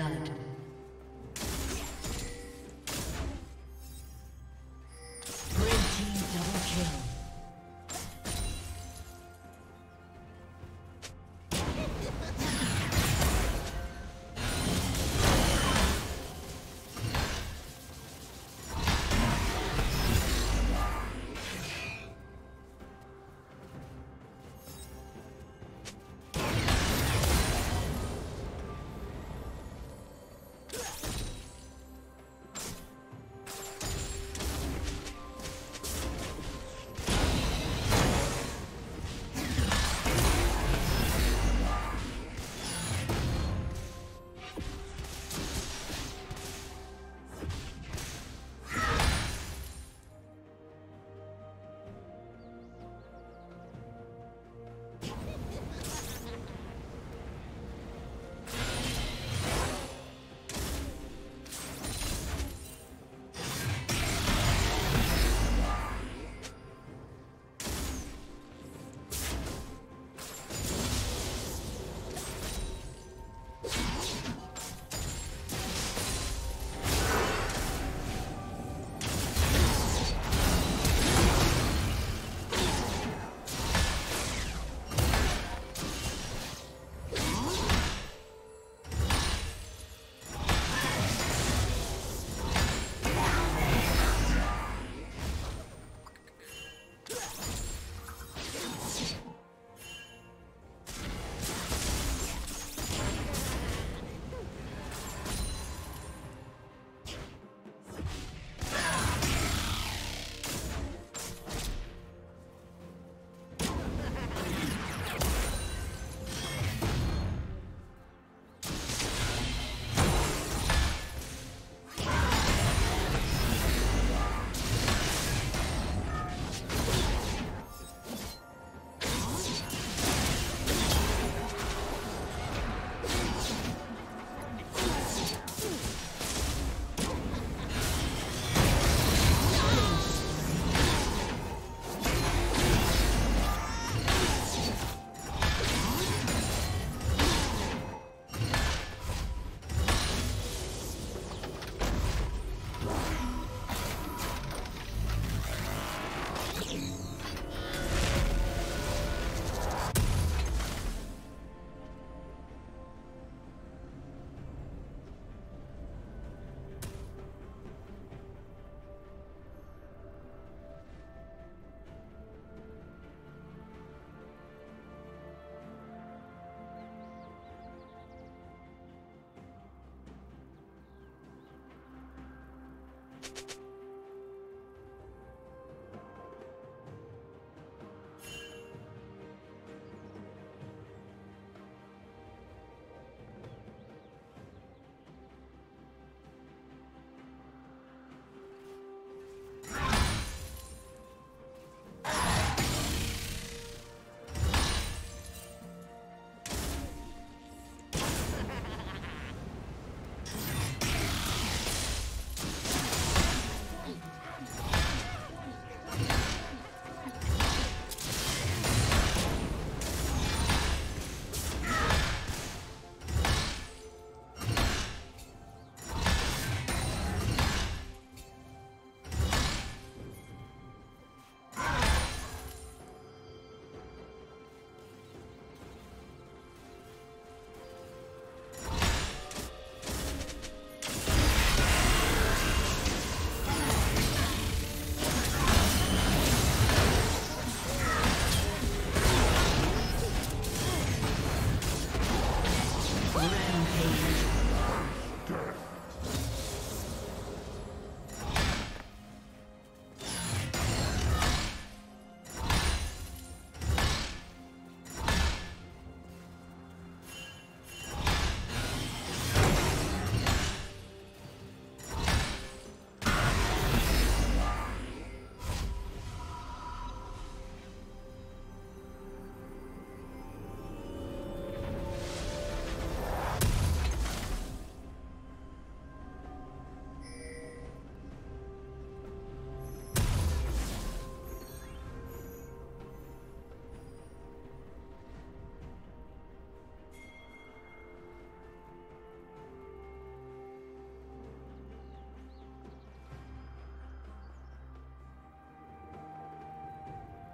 Blood.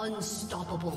Unstoppable.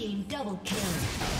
Team double kill.